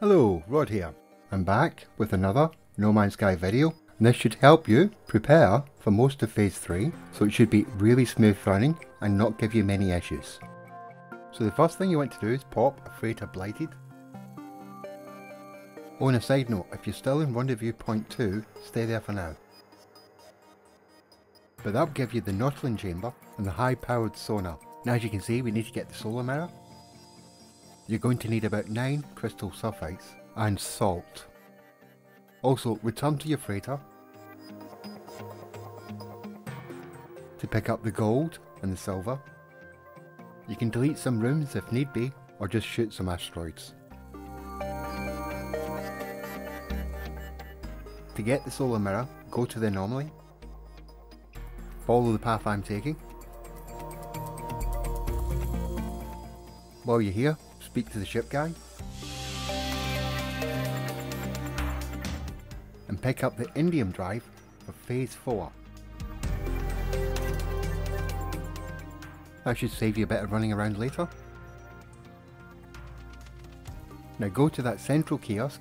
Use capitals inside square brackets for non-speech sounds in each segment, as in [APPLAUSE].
Hello, Rod here. I'm back with another No Man's Sky video. And this should help you prepare for most of Phase 3, so it should be really smooth running and not give you many issues. So the first thing you want to do is pop a freighter Blighted. And a side note, if you're still in Rendezvous Point 2, stay there for now. But that'll give you the Nautilon chamber and the high powered sonar. Now as you can see we need to get the solar mirror. You're going to need about 9 crystal sulfides and salt. Also return to your freighter to pick up the gold and the silver. You can delete some rooms if need be or just shoot some asteroids. To get the solar mirror, go to the anomaly, follow the path I'm taking. While you're here, speak to the ship guy and pick up the indium drive for phase 4. That should save you a bit of running around later. Now go to that central kiosk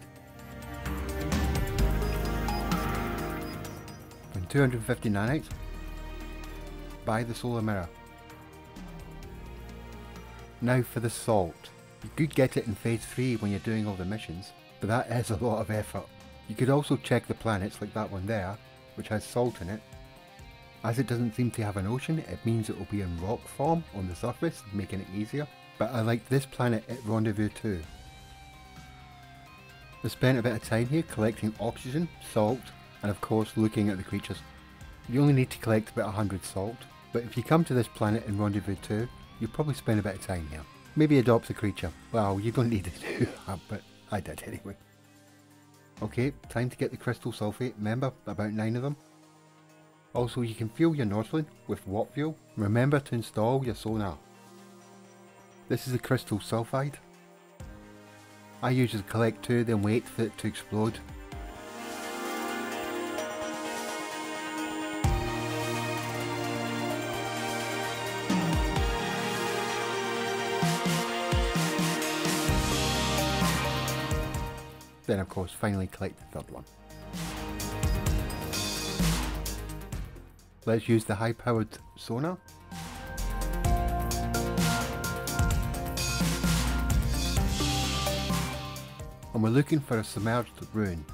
250 nanites, buy the solar mirror. Now for the salt. You could get it in phase 3 when you're doing all the missions, but that is a lot of effort. You could also check the planets like that one there, which has salt in it. As it doesn't seem to have an ocean, it means it will be in rock form on the surface, making it easier. But I like this planet at Rendezvous 2. I spent a bit of time here collecting oxygen, salt, and of course looking at the creatures. You only need to collect about 100 salt, but if you come to this planet in Rendezvous 2, you'll probably spend a bit of time here. Maybe adopt a creature. Well, you don't need to [LAUGHS] do that, but I did anyway. Okay, time to get the crystal sulfide, remember, about 9 of them. Also, you can fuel your Nautilon with warp fuel. Remember to install your sonar. This is the crystal sulfide. I usually collect two, then wait for it to explode Then of course finally collect the third one. Let's use the high powered sonar. And we're looking for a submerged ruin.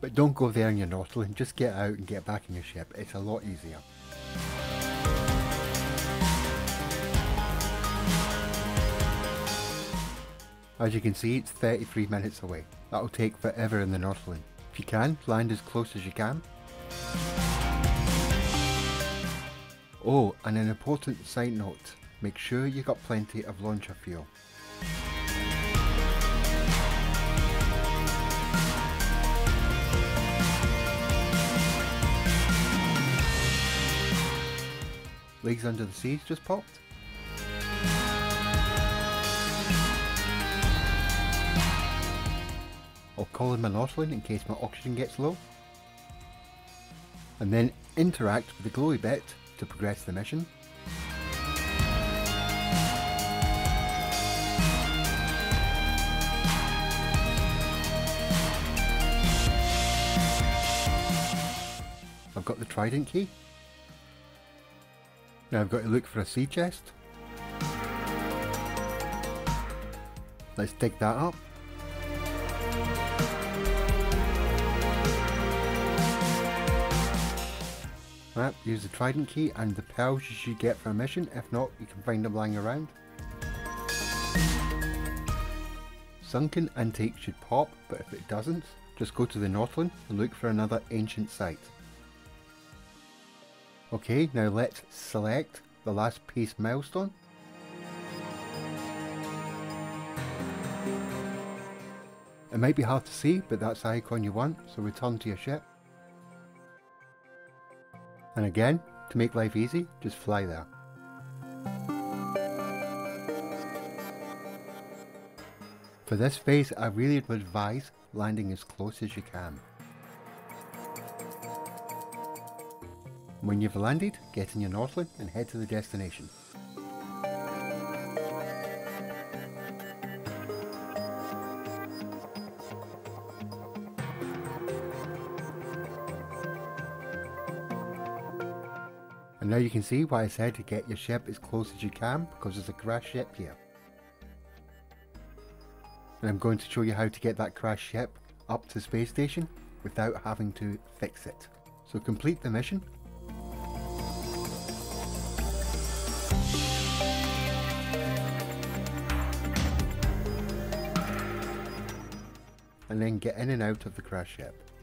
But don't go there in your Nautilon, just get out and get back in your ship, it's a lot easier. As you can see, it's 33 minutes away. That'll take forever in the Nautilon. If you can, land as close as you can. Oh, and an important side note, make sure you got plenty of launcher fuel. Legs Under the Seas just popped. I'll call in my Nautilon in case my oxygen gets low. And then interact with the glowy bit to progress the mission. I've got the trident key. Now I've got to look for a sea chest. Let's dig that up. Use the trident key and the pearls you should get for a mission. If not, you can find them lying around. Sunken Antique should pop, but if it doesn't, just go to the Nautilon and look for another ancient site. Okay, now let's select the last piece milestone. It might be hard to see, but that's the icon you want, so return to your ship. And again, to make life easy, just fly there. For this phase, I really would advise landing as close as you can. When you've landed, get in your Nautilon and head to the destination. Now you can see why I said to get your ship as close as you can because there's a crash ship here. And I'm going to show you how to get that crash ship up to space station without having to fix it. So complete the mission. And then get in and out of the crash ship.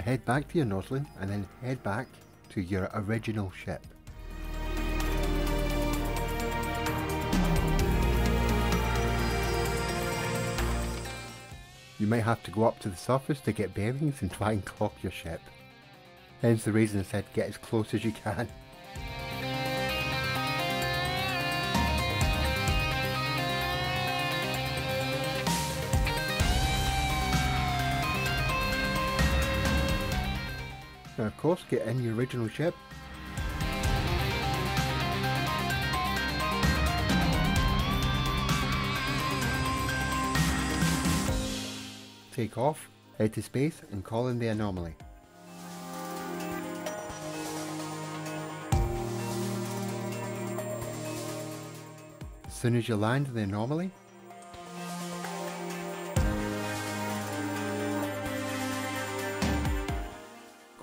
Head back to your Nautilon and then head back to your original ship. You may have to go up to the surface to get bearings and try and clock your ship. Hence the reason I said get as close as you can. Now of course get in your original ship. Take off, head to space and call in the anomaly. As soon as you land the anomaly,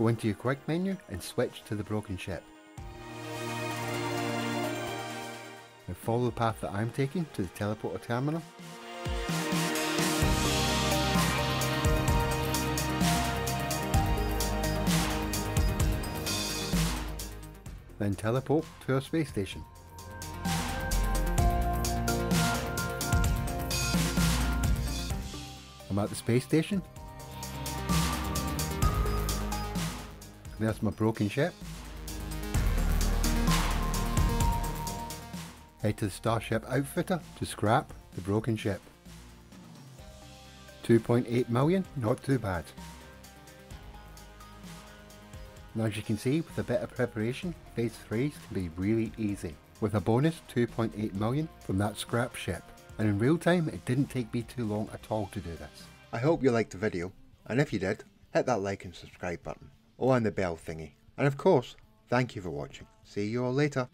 Go into your quick menu and switch to the broken ship. Now follow the path that I'm taking to the teleporter terminal. Then teleport to our space station. I'm at the space station There's my broken ship. Head to the Starship Outfitter to scrap the broken ship. 2.8 million, not too bad. Now as you can see, with a bit of preparation, phase 3 can be really easy, with a bonus 2.8 million from that scrap ship. And in real time, it didn't take me too long at all to do this. I hope you liked the video, and if you did, hit that like and subscribe button. Oh, and the bell thingy. And of course, thank you for watching. See you all later.